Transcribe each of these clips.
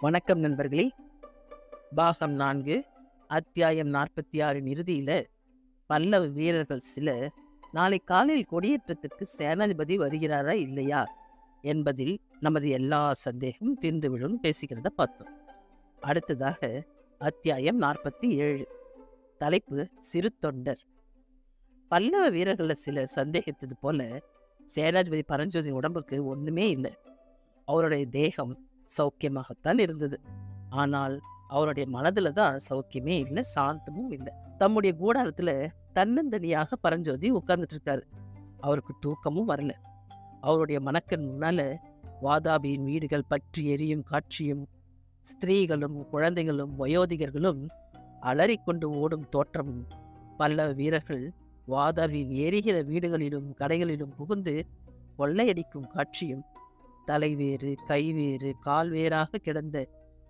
வணக்கம் நண்பர்களே. பாகம் நான்கு அத்தியாயம் நாற்பத்தி ஆறின் இறுதியில் பல்லவ வீரர்கள் சிலர் நாளை காலையில் கொடியேற்றத்திற்கு சேனாதிபதி வருகிறாரா இல்லையா என்பதில் நமது எல்லா சந்தேகமும் தீர்ந்துவிடும் பேசுகிறத பார்த்தோம். அடுத்ததாக அத்தியாயம் நாற்பத்தி ஏழு தலைப்பு சிறு தொண்டர். பல்லவ வீரர்களில் சிலர் சந்தேகித்தது போல சேனாதிபதி பரஞ்சோதி உடம்புக்கு ஒன்றுமே இல்லை. அவருடைய தேகம் சௌக்கியமாகத்தான் இருந்தது. ஆனால் அவருடைய மனதுல தான் சௌக்கியமே இல்லை சாந்தமும் இல்லை. தம்முடைய கூடாரத்துல தன்னந்தனியாக பரஞ்சோதி உட்கார்ந்துட்டு இருக்காரு அவருக்கு தூக்கமும் வரல. அவருடைய மனக்கண் முன்னால வாதாபியின் வீடுகள் பற்றி எரியும் காட்சியும் ஸ்திரீகளும் குழந்தைகளும் வயோதிகர்களும் அலறிக்கொண்டு ஓடும் தோற்றமும் பல்ல வீரர்கள் வாதாபியின் எரிகிற வீடுகளிலும் கடைகளிலும் புகுந்து கொள்ளையடிக்கும் காட்சியும் தலைவேறு கைவேறு கால்வேறாக கிடந்த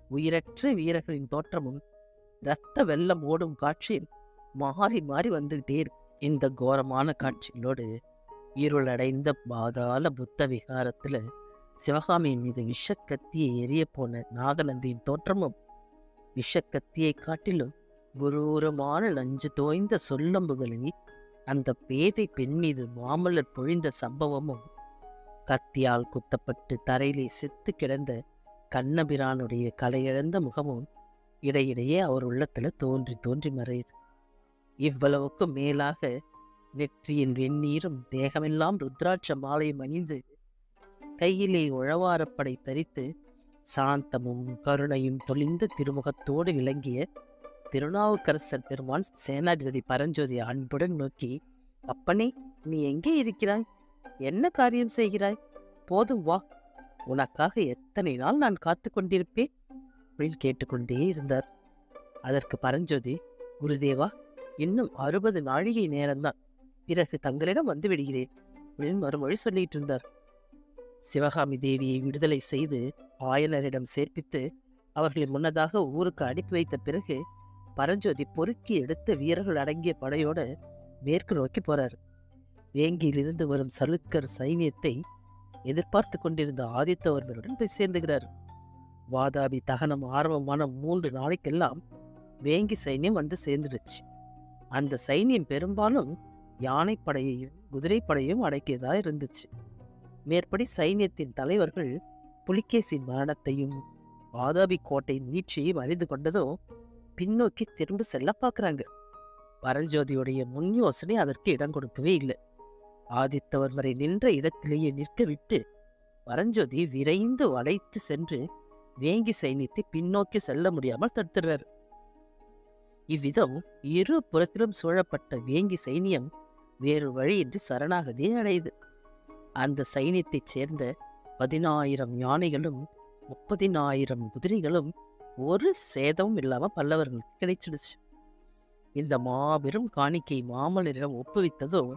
உயிரற்ற வீரர்களின் தோற்றமும் இரத்த வெள்ளம் ஓடும் காட்சியும் மாறி மாறி வந்துகிட்டே இருக்கு. இந்த கோரமான காட்சிகளோடு இருளடைந்த பாதாள புத்த விகாரத்துல சிவகாமியின் மீது விஷக்கத்தியை எரிய போன நாகநந்தியின் தோற்றமும் விஷக்கத்தியை காட்டிலும் குரூரமான நஞ்சு தோய்ந்த சொல்லம்புகளை அந்த பேதை பெண் மீது மாமல்லர் பொழிந்த சம்பவமும் கத்தியால் குத்தப்பட்டு தரையிலே செத்து கிடந்த கண்ணபிரானுடைய கலையிழந்த முகமும் இடையிடையே அவர் உள்ளத்தில் தோன்றி தோன்றி மறையுது. இவ்வளவுக்கும் மேலாக நெற்றியின் வெந்நீரும் தேகமெல்லாம் ருத்ராட்ச மாலையும் அணிந்து கையிலே உழவாரப்படை தரித்து சாந்தமும் கருணையும் தொழிந்த திருமுகத்தோடு விளங்கிய திருநாவுக்கரசர் பெருமான் சேனாதிபதி பரஞ்சோதி அன்புடன் நோக்கி அப்பனே நீ எங்கே இருக்கிறாய்? என்ன காரியம் செய்கிறாய்? போதும் வா. உனக்காக எத்தனை நாள் நான் காத்து கொண்டிருப்பேன்? அப்படின்னு கேட்டுக்கொண்டே இருந்தார். அதற்கு பரஞ்சோதி குருதேவா இன்னும் அறுபது நாழிகை நேரம்தான். பிறகு தங்களிடம் வந்து விடுகிறேன் அப்படின்னு மறுமொழி சொல்லிட்டு இருந்தார். சிவகாமி தேவியை விடுதலை செய்து ஆயனரிடம் சேர்ப்பித்து அவர்களை முன்னதாக ஊருக்கு அனுப்பி வைத்த பிறகு பரஞ்சோதி பொறுக்கி எடுத்த வீரர்கள் அடங்கிய படையோட மேற்கு நோக்கி போறாரு. வேங்கியிலிருந்து வரும் சலுக்கர் சைனியத்தை எதிர்பார்த்து கொண்டிருந்த ஆதித்தவர்களுடன் போய் சேர்ந்துகிறார். வாதாபி தகனம் ஆரம்பமான மூன்று நாளைக்கெல்லாம் வேங்கி சைன்யம் வந்து சேர்ந்துடுச்சு. அந்த சைன்யம் பெரும்பாலும் யானைப்படையையும் குதிரைப்படையும் அடக்கியதா இருந்துச்சு. மேற்படி சைன்யத்தின் தலைவர்கள் புலிகேசின் மரணத்தையும் வாதாபி கோட்டையின் வீழ்ச்சியையும் அறிந்து கொண்டதும் பின்னோக்கி திரும்ப செல்ல பார்க்குறாங்க. பரஞ்சோதியுடைய முன் யோசனை அதற்கு இடம் கொடுக்கவே இல்லை. ஆதித்தவர்மரை நின்ற இடத்திலேயே நிற்க விட்டு பரஞ்சோதி விரைந்து வளைத்து சென்று வேங்கி சைனித்து பின்னோக்கி செல்ல முடியாமல் தடுத்துறார் இவ்விதம் இரு புறத்திலும் சூழப்பட்ட வேங்கி சைனியம் வேறு வழியின்றி சரணாகதியை அடையுது. அந்த சைனியத்தைச் சேர்ந்த பதினாயிரம் யானைகளும் முப்பதினாயிரம் குதிரைகளும் ஒரு சேதமும் இல்லாம பல்லவர்களுக்கு கிடைச்சிடுச்சு. இந்த மாபெரும் காணிக்கை மாமல்லரிடம் ஒப்புவித்ததும்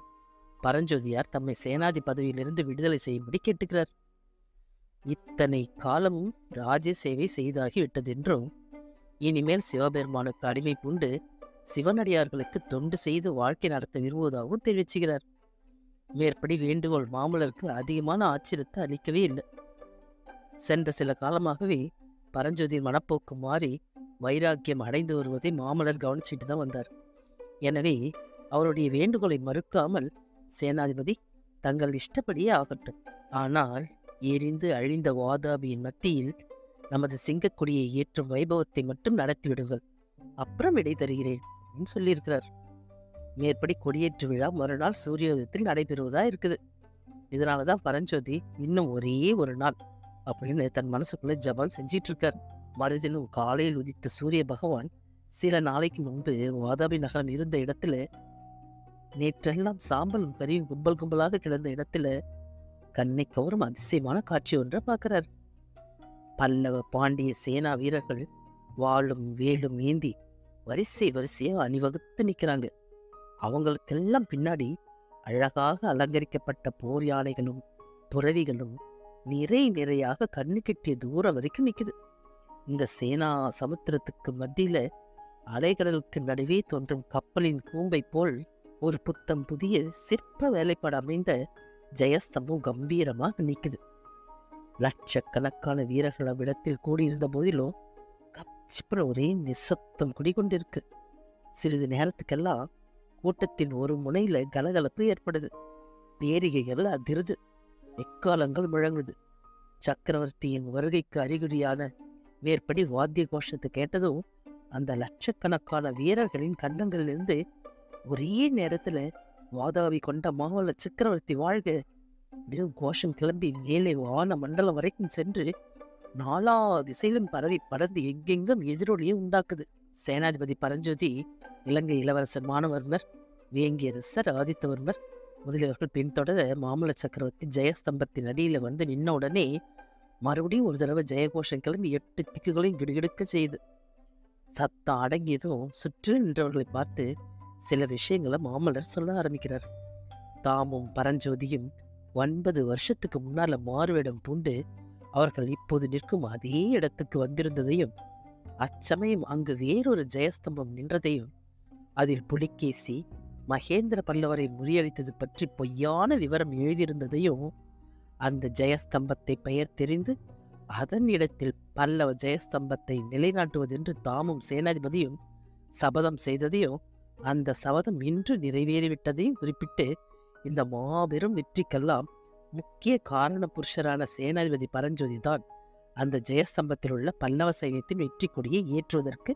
பரஞ்சோதியார் தம்மை சேனாதி பதவியிலிருந்து விடுதலை செய்யும்படி கேட்டுக்கிறார். இத்தனை காலமும் ராஜ சேவை செய்தாகிவிட்டதென்றும் இனிமேல் சிவபெருமானுக்கு அடிமை பூண்டு சிவனடியார்களுக்கு தொண்டு செய்து வாழ்க்கை நடத்த விரும்புவதாகவும் தெரிவிச்சுகிறார். மேற்படி வேண்டுகோள் மாமலருக்கு அதிகமான ஆச்சரியத்தை அளிக்கவே இல்லை. சென்ற சில காலமாகவே பரஞ்சோதியின் மனப்போக்கு மாறி வைராக்கியம் அடைந்து வருவதை மாமலர் கவனிச்சுட்டு தான் வந்தார். எனவே அவருடைய வேண்டுகோளை மறுக்காமல் சேனாதிபதி தங்கள் இஷ்டப்படியே ஆகட்டும். ஆனால் எரிந்து அழிந்த வாதாபியின் மத்தியில் நமது சிங்கக்கொடியை ஏற்றும் வைபவத்தை மட்டும் நடத்திவிடுங்கள். அப்புறம் இடை தருகிறேன் அப்படின்னு சொல்லியிருக்கிறார். மேற்படி கொடியேற்று விழா மறுநாள் சூரியோதயத்தில் நடைபெறுவதா இருக்குது. இதனால தான் பரஞ்சோதி இன்னும் ஒரே ஒரு நாள் அப்படின்னு தன் மனசுக்குள்ள ஜபம் செஞ்சிட்டு இருக்கார் மறுதினம் காலையில் உதித்த சூரிய பகவான் சில நாளைக்கு முன்பு வாதாபி நகரம் இருந்த இடத்துல நேற்றெல்லாம் சாம்பலும் கரியும் கும்பல் கும்பலாக கிடந்த இடத்துல கண்ணை கவரும் அதிசயமான காட்சி ஒன்றை பார்க்கிறார். பல்லவ பாண்டிய சேனா வீரர்கள் வாளும் வேலும் ஏந்தி வரிசை வரிசையா அணிவகுத்து நிற்கிறாங்க. அவங்களுக்கெல்லாம் பின்னாடி அழகாக அலங்கரிக்கப்பட்ட போர் யானைகளும் துறவிகளும் நிறை நிறையாக கண்ணு கெட்டிய தூரம் வரைக்கும் நிக்குது. இந்த சேனா சமுத்திரத்துக்கு மத்தியில அலைகடலுக்கு நடுவே தோன்றும் கப்பலின் கூம்பை போல் ஒரு புத்தம் புதிய சிற்ப வேலைப்பாடு அமைந்த ஜெயஸ்தம்பம் கம்பீரமாக நிக்குது லட்சக்கணக்கான வீரர்கள் அவ்விடத்தில் கூடியிருந்த போதிலும் கப்சிப்புற ஒரே நிசப்தம் குடிகொண்டிருக்கு. சிறிது நேரத்துக்கெல்லாம் கூட்டத்தின் ஒரு முனையில கலகலப்பு ஏற்படுது. பேரிகைகள் அதிருது. எக்காலங்கள் முழங்குது. சக்கரவர்த்தியின் வருகைக்கு அறிகுறியான மேற்படி வாத்திய கோஷத்தை கேட்டதும் அந்த லட்சக்கணக்கான வீரர்களின் கன்னங்களிலிருந்து ஒரே நேரத்துல வாதாவி கொண்ட மாமல்ல சக்கரவர்த்தி வாழ்க. அப்படின்னு கோஷம் கிளம்பி மேலே வான மண்டலம் வரைக்கும் சென்று நாலா திசையிலும் பரவி பறந்து எங்கெங்கும் எதிரொலியை உண்டாக்குது. சேனாதிபதி பரஞ்சோதி இலங்கை இளவரசர் மானவர்மர் வேங்கியரசர் ஆதித்தவர்மர் முதலியவர்கள் பின்தொடர மாமல்ல சக்கரவர்த்தி ஜெயஸ்தம்பத்தின் அடியில வந்து நின்ன உடனே மறுபடியும் ஒரு தடவை ஜெயகோஷம் கிளம்பி எட்டு திக்குகளையும் கிடுகிடுக்க செய்து சத்தம் அடங்கியதும் சுற்றி நின்றவர்களை பார்த்து சில விஷயங்களை மாமல்லர் சொல்ல ஆரம்பிக்கிறார். தாமும் பரஞ்சோதியும் ஒன்பது வருஷத்துக்கு முன்னால மாறுவேடம் பூண்டு அவர்கள் இப்போது நிற்கும் அதே இடத்துக்கு வந்திருந்ததையும் அச்சமயம் அங்கு வேறொரு ஜெயஸ்தம்பம் நின்றதையும் அதில் புலிகேசி மகேந்திர பல்லவரை முறியடித்தது பற்றி பொய்யான விவரம் எழுதியிருந்ததையும் அந்த ஜெயஸ்தம்பத்தை பெயர் தெரிந்து அதன் இடத்தில் பல்லவ ஜெயஸ்தம்பத்தை நிலைநாட்டுவதென்று தாமும் சேனாதிபதியும் சபதம் செய்ததையும் அந்த சபதம் இன்று நிறைவேறிவிட்டதையும் குறிப்பிட்டு இந்த மாபெரும் வெற்றிக்கெல்லாம் முக்கிய காரண புருஷரான சேனாதிபதி பரஞ்சோதி தான் அந்த ஜெயஸ்தம்பத்தில் உள்ள பல்லவ சைன்யத்தின் வெற்றி கொடியை ஏற்றுவதற்கு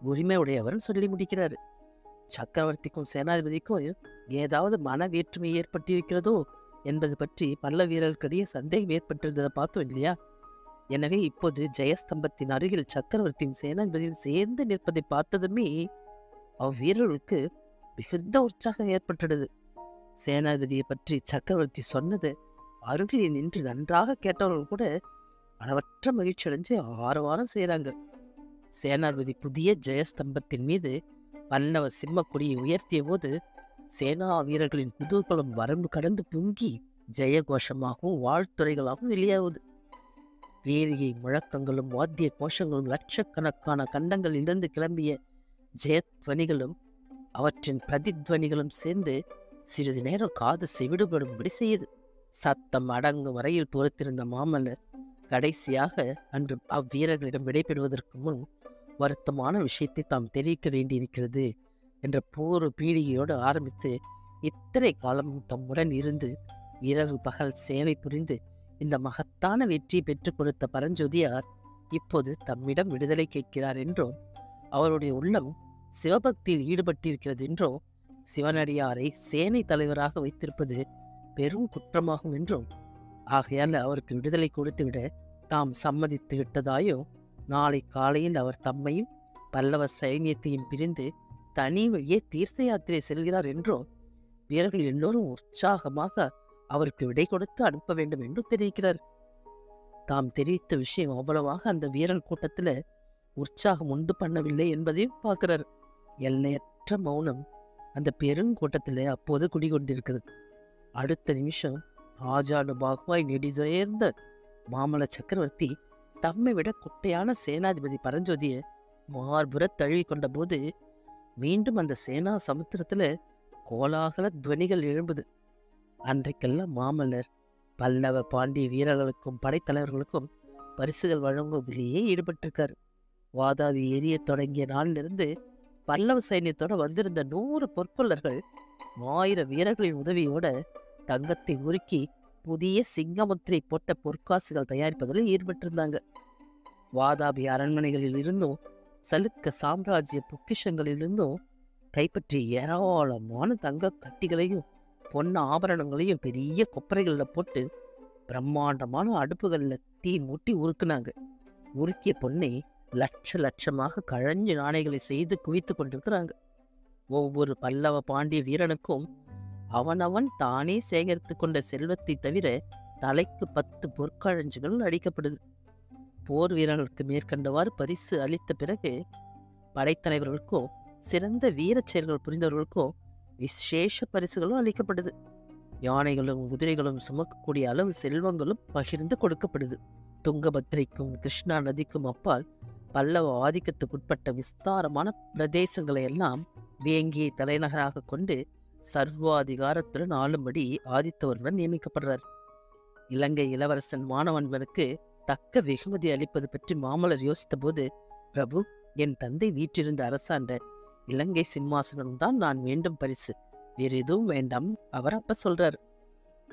உரிமை உடையவரும் சொல்லி முடிக்கிறாரு. சக்கரவர்த்திக்கும் சேனாதிபதிக்கும் ஏதாவது மன வேற்றுமை ஏற்பட்டிருக்கிறதோ என்பது பற்றி பல்ல வீரர்களுக்கிடையே சந்தேகம் ஏற்பட்டிருந்ததை பார்த்தோம் இல்லையா? எனவே இப்போது ஜெயஸ்தம்பத்தின் அருகில் சக்கரவர்த்தியின் சேனாதிபதியும் சேர்ந்து நிற்பதை பார்த்ததுமே அவ்வீரர்களுக்கு மிகுந்த உற்சாகம் ஏற்பட்டுடுது சேனாதிபதியை பற்றி சக்கரவர்த்தி சொன்னது அருகிலே நின்று நன்றாக கேட்டவர்கள் கூட அளவற்ற மகிழ்ச்சி அடைஞ்சு ஆரவாரம் செய்கிறாங்க சேனாதிபதி புதிய ஜெயஸ்தம்பத்தின் மீது பல்லவ சிம்மக்கொடியை உயர்த்திய போது சேனா வீரர்களின் குதூகலம் வரம்பு கடந்து பொங்கி ஜெயகோஷமாகவும் வாழ்த்துறைகளாகவும் வெளியாகுது ஏரியை முழக்கங்களும் வாத்திய கோஷங்களும் லட்சக்கணக்கான கண்டங்களிலிருந்து கிளம்பிய ஜெயத்வனிகளும் அவற்றின் பிரதித்வனிகளும் சேர்ந்து சிறிது நேரம் காது செவிடுபடும்படி செய்யுது சத்தம் அடங்கும் வரையில் பொறுத்திருந்த மாமல்லர் கடைசியாக அன்று அவ்வீரர்களிடம் விடைபெறுவதற்கு முன் வருத்தமான விஷயத்தை தாம் தெரிவிக்க வேண்டியிருக்கிறது என்ற போர் பீடிகையோடு ஆரம்பித்து இத்தனை காலமும் தம்முடன் இருந்து இரவு பகல் சேவை புரிந்து இந்த மகத்தான வெற்றியை பெற்றுக் கொடுத்த பரஞ்சோதியார் இப்போது தம்மிடம் விடுதலை கேட்கிறார் என்றும் அவருடைய உள்ளம் சிவபக்தியில் ஈடுபட்டிருக்கிறது என்றும் சிவனடியாரை சேனை தலைவராக வைத்திருப்பது பெரும் குற்றமாகும் என்றும் ஆகையால் அவருக்கு விடுதலை கொடுத்துவிட தாம் சம்மதித்து விட்டதாயோ நாளை காலையில் அவர் தம்மையும் பல்லவ சைன்யத்தையும் பிரிந்து தனி வழியே தீர்த்த யாத்திரை செல்கிறார் என்றும் வீரர்கள் எல்லோரும் உற்சாகமாக அவருக்கு விடை கொடுத்து அனுப்ப வேண்டும் என்றும் தெரிவிக்கிறார். தாம் தெரிவித்த விஷயம் அவ்வளவாக அந்த வீரர் கூட்டத்துல உற்சாகம் உண்டு பண்ணவில்லை என்பதையும் பார்க்கிறார். எல்லையற்ற மௌனம் அந்த பெருங்கூட்டத்தில் அப்போது குடிகொண்டிருக்குது அடுத்த நிமிஷம் ஆஜானு பாகுவாய் நெடிதுயர்ந்த மாமல சக்கரவர்த்தி தம்மை விட குட்டையான சேனாதிபதி பரஞ்சோதியை மார்புற தழுவி கொண்ட போது மீண்டும் அந்த சேனா சமுத்திரத்துல கோலாகல துவனிகள் எழும்புது. அன்றைக்கெல்லாம் மாமல்லர் பல்லவ பாண்டிய வீரர்களுக்கும் படைத்தலைவர்களுக்கும் பரிசுகள் வழங்குவதிலேயே ஈடுபட்டிருக்கார். வாதாவி எரியத் தொடங்கிய நாளிலிருந்து பல்லவ சைன்யத்தோட வந்திருந்த நூறு பொற்கொள்ளர்கள் ஆயிரம் வீரர்களின் உதவியோட தங்கத்தை உருக்கி புதிய சிங்கமுத்திரை போட்ட பொற்காசுகள் தயாரிப்பதில் ஈடுபட்டிருந்தாங்க. வாதாபி அரண்மனைகளில் இருந்தும் சலுக்க சாம்ராஜ்ய பொக்கிஷங்களிலிருந்தும் கைப்பற்றிய ஏராளமான தங்க கட்டிகளையும் பொன் ஆபரணங்களையும் பெரிய கொப்பரைகளில் போட்டு பிரம்மாண்டமான அடுப்புகளில் தீ மூட்டி உருக்குனாங்க. உருக்கிய பொண்ணை லட்ச லட்சமாக கழஞ்சு நாணயங்களை செய்து குவித்து கொண்டிருக்கிறாங்க. ஒவ்வொரு பல்லவ பாண்டிய வீரனுக்கும் அவனவன் தானே சேகரித்து கொண்ட செல்வத்தை தவிர தலைக்கு பத்து பொற்கழஞ்சுகள் அளிக்கப்படுது போர் வீரர்களுக்கு மேற்கண்டவாறு பரிசு அளித்த பிறகு படைத்தலைவர்களுக்கும் சிறந்த வீரச் செயல்கள் புரிந்தவர்களுக்கும் விசேஷ பரிசுகளும் அளிக்கப்படுது. யானைகளும் குதிரைகளும் சுமக்கக்கூடிய அளவு செல்வங்களும் பகிர்ந்து கொடுக்கப்படுது. துங்கபத்திரைக்கும் கிருஷ்ணா நதிக்கும் அப்பால் பல்லவ ஆதிக்கத்துக்குட்பட்ட விஸ்தாரமான பிரதேசங்களை எல்லாம் வேங்கியை தலைநகராக கொண்டு சர்வாதிகாரத்துடன் ஆளும்படி ஆதித்தவர்மன் நியமிக்கப்படுறார். இலங்கை இளவரசன் மாணவன்மனுக்கு தக்க வெகுமதி அளிப்பது பற்றி மாமல்லர் யோசித்தபோது பிரபு என் தந்தை வீற்றிருந்த அரசாண்ட இலங்கை சிம்மாசனம் தான் நான் வேண்டும் பரிசு. வேறு எதுவும் வேண்டாம் அவர் அப்ப சொல்றார்.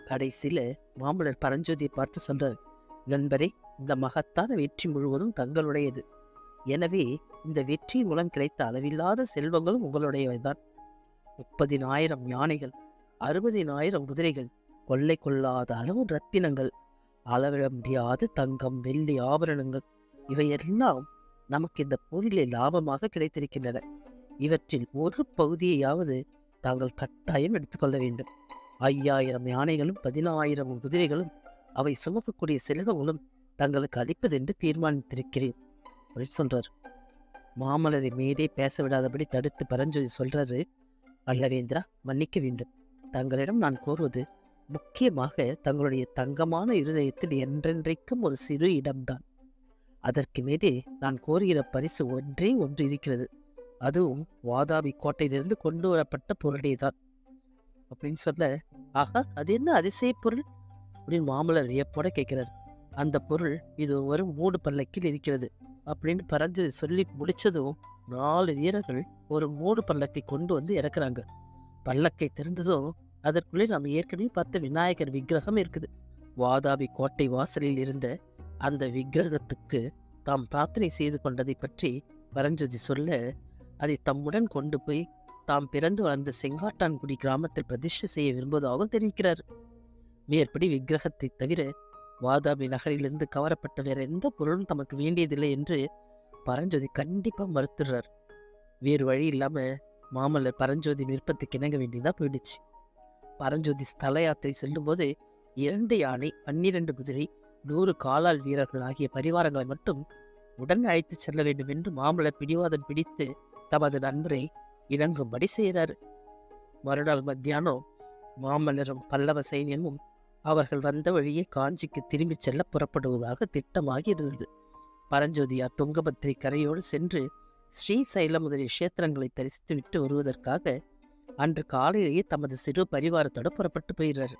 கடைசியில மாமல்லர் பரஞ்சோதியை பார்த்து சொல்றார் நண்பரே இந்த மகத்தான வெற்றி முழுவதும் தங்களுடையது. எனவே இந்த வெற்றி மூலம் கிடைத்த அளவில்லாத செல்வங்களும் உங்களுடையவைதான். முப்பதினாயிரம் யானைகள் அறுபதினாயிரம் குதிரைகள் கொள்ளை கொள்ளாத அளவு ரத்தினங்கள் அளவிட முடியாத தங்கம் வெள்ளி ஆபரணங்கள் இவையெல்லாம் நமக்கு இந்த பொருளில் லாபமாக கிடைத்திருக்கின்றன. இவற்றில் ஒரு பகுதியையாவது தாங்கள் கட்டாயம் எடுத்துக்கொள்ள வேண்டும். ஐயாயிரம் யானைகளும் பதினாயிரம் குதிரைகளும் அவை சுமக்கக்கூடிய செல்வங்களும் தங்களுக்கு அளிப்பதென்று தீர்மானித்திருக்கிறேன். அப்படின்னு சொல்றார். மாமலரை மீறி பேச விடாதபடி தடுத்து பரஞ்சோதி சொல்றாரு அல்லவேந்திரா மன்னிக்க வேண்டும். தங்களிடம் நான் கோருவது முக்கியமாக தங்களுடைய தங்கமான இருதயத்தில் என்றென்றைக்கும் ஒரு சிறு இடம்தான். அதற்கு மேலே நான் கோருகிற பரிசு ஒன்றே ஒன்று இருக்கிறது. அதுவும் வாதாபி கோட்டையிலிருந்து கொண்டு வரப்பட்ட பொருளே தான் அப்படின்னு சொல்ல ஆஹா அது என்ன அதிசய பொருள்? அப்படின்னு மாமலர் வியப்போட கேட்கிறார். அந்த பொருள் இது ஒரு மூடு பல்லக்கில் இருக்கிறது. அப்படின்னு பறஞ்சு சொல்லி முடிச்சதும் நாலு வீரர்கள் ஒரு மூடு பல்லக்கை கொண்டு வந்து இறக்குறாங்க. பல்லக்கை திறந்ததும் அதற்குள்ளே நாம் ஏற்கனவே பார்த்த விநாயகர் விக்கிரகம் இருக்குது. வாதாபி கோட்டை வாசலில் இருந்த அந்த விக்கிரகத்துக்கு தாம் பிரார்த்தனை செய்து கொண்டதை பற்றி பரஞ்சோதி சொல்ல அதை தம்முடன் கொண்டு போய் தாம் பிறந்து வளர்ந்த செங்காட்டான்குடி கிராமத்தில் பிரதிஷ்டை செய்ய விரும்புவதாகவும் தெரிவிக்கிறார். மேற்படி விக்கிரகத்தை தவிர வாதாபி நகரிலிருந்து கவரப்பட்ட வேற எந்த பொருளும் தமக்கு வேண்டியதில்லை என்று பரஞ்சோதி கண்டிப்பா மறுத்துடுறார். வேறு வழி இல்லாம மாமல்லர் பரஞ்சோதி விருப்பத்துக்கு இணங்க வேண்டியதா போயிடுச்சு. பரஞ்சோதி ஸ்தல யாத்திரை செல்லும்போது இரண்டு யானை பன்னிரண்டு குதிரை நூறு காலால் வீரர்கள் ஆகிய பரிவாரங்களை மட்டும் உடன் அழைத்து செல்ல வேண்டும் என்று மாமல்லர் பிடிவாதம் பிடித்து தமது நண்பரை இணங்கும்படி செய்கிறார். மறுநாள் மத்தியானம் மாமல்லரும் பல்லவ சைன்யமும் அவர்கள் வந்த வழியே காஞ்சிக்கு திரும்பிச் செல்ல புறப்படுவதாக திட்டமாகி இருந்தது பரஞ்சோதியார் துங்கபத்திரை கரையோடு சென்று ஸ்ரீசைலம் முதலிய கஷேத்திரங்களை தரிசித்துவிட்டு வருவதற்காக அன்று காலையிலேயே தமது சிறு பரிவாரத்தோடு புறப்பட்டு போயிறார்.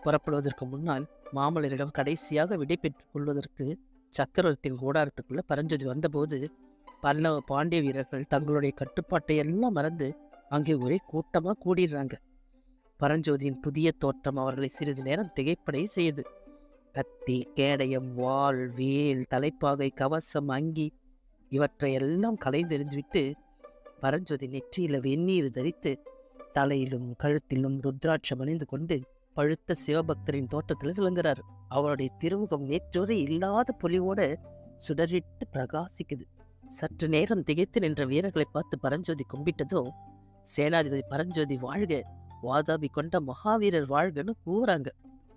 புறப்படுவதற்கு முன்னால் மாமல்லரிடம் கடைசியாக விடை பெற்றுக் கொள்வதற்கு சக்கரவர்த்தியின் கூடாரத்துக்குள்ள பரஞ்சோதி வந்தபோது பல்லவ பாண்டிய வீரர்கள் தங்களுடைய கட்டுப்பாட்டை எல்லாம் மறந்து அங்கே ஒரே கூட்டமாக கூடிடுறாங்க பரஞ்சோதியின் புதிய தோற்றம் அவர்களை சிறிது நேரம் திகைப்படைய செய்து கத்தி கேடயம் வாள் வேல் தலைப்பாகை கவசம் அங்கி இவற்றையெல்லாம் கலைந்தெறிஞ்சுவிட்டு பரஞ்சோதி நெற்றியில வெந்நீர் தரித்து தலையிலும் கழுத்திலும் ருத்ராட்சம் அணிந்து கொண்டு பழுத்த சிவபக்தரின் தோட்டத்தில் விளங்குறார். அவருடைய திருமுகம் நேற்றொரு இல்லாத பொலிவோடு சுடரிட்டு பிரகாசிக்குது. சற்று நேரம் திகைத்து நின்ற வீரர்களை பார்த்து பரஞ்சோதி கும்பிட்டதும் சேனாதிபதி பரஞ்சோதி வாழ்க! வாதாபி கொண்ட மகாவீரர் வாழ்கன்னு கூறாங்க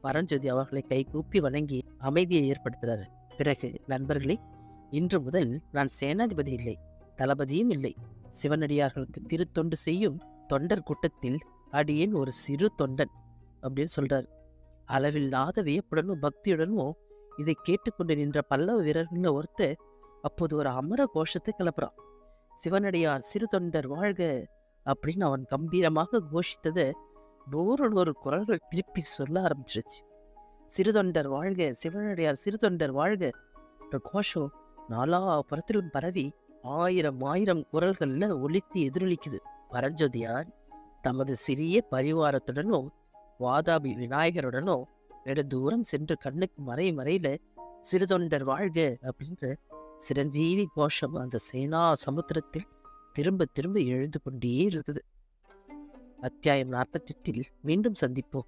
பரஞ்சோதி அவர்களை கை கூப்பி வணங்கி அமைதியை ஏற்படுத்துறாரு. பிறகு நண்பர்களே இன்று முதல் நான் சேனாதிபதி இல்லை தளபதியும் இல்லை. சிவனடியார்களுக்கு திருத்தொண்டு செய்யும் தொண்டர் கூட்டத்தில் அடியேன் ஒரு சிறு தொண்டன் அப்படின்னு சொல்றாரு. அளவில்லாத வியப்புடனும் பக்தியுடனும் இதை கேட்டுக்கொண்டு நின்ற பல்லவ வீரர்கள ஒருத்தர் அப்போது ஒரு அமர கோஷத்தை கிளப்புறான். சிவனடியார் சிறு தொண்டர் வாழ்க அப்படின்னு அவன் கம்பீரமாக கோஷித்ததை நூறு நூறு குரல்கள் திருப்பி சொல்ல ஆரம்பிச்சிருச்சு. சிறுதொண்டர் வாழ்க சிவனடியார் சிறுதொண்டர் வாழ்க. என்ற கோஷம் நாலா புறத்திலும் பரவி ஆயிரம் ஆயிரம் குரல்கள்ல ஒலித்து எதிரொலிக்குது. பரஞ்சோதியார் தமது சிறிய பரிவாரத்துடனும் வாதாபி விநாயகருடனும் நெடு தூரம் சென்று கண்ணுக்கு மறை மறையில சிறுதொண்டர் வாழ்க அப்படின்ற சிரஞ்சீவி கோஷம் அந்த சேனா சமுத்திரத்தில் திரும்ப திரும்ப எழுந்து கொண்டே இருந்தது. அத்தியாயம் நாற்பத்தெட்டில் மீண்டும் சந்திப்போம்.